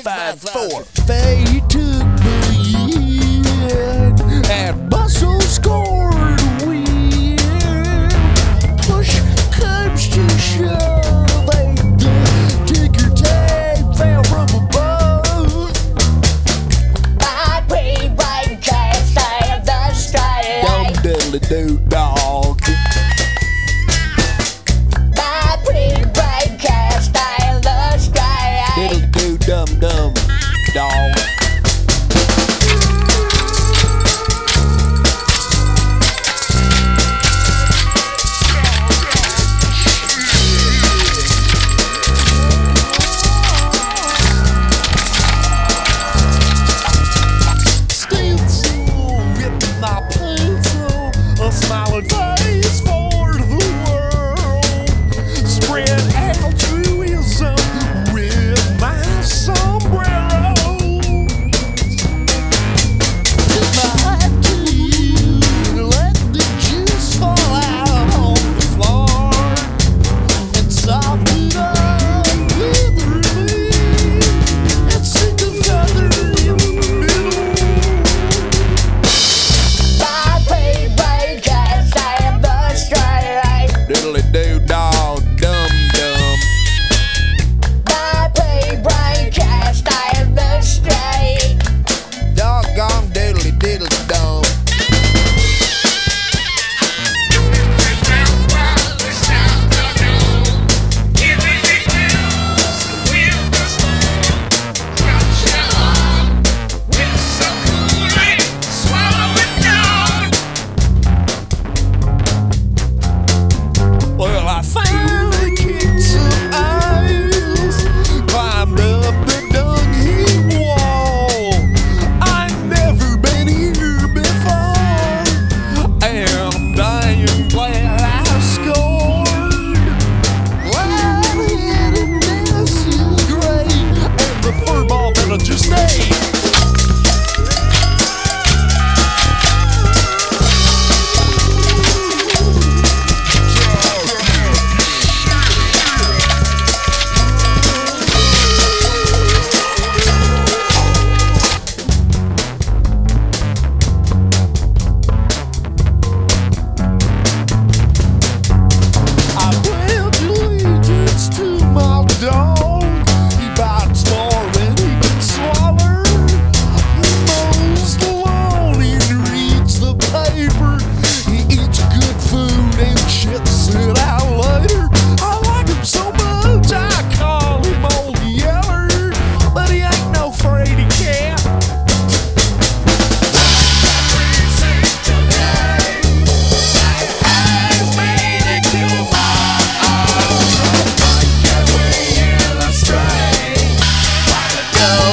five, four. They took the year and Bustle scored a win. Push comes to shove, and the ticker tape fell from above. I pray one cast out of the sky. Don't do dog. go.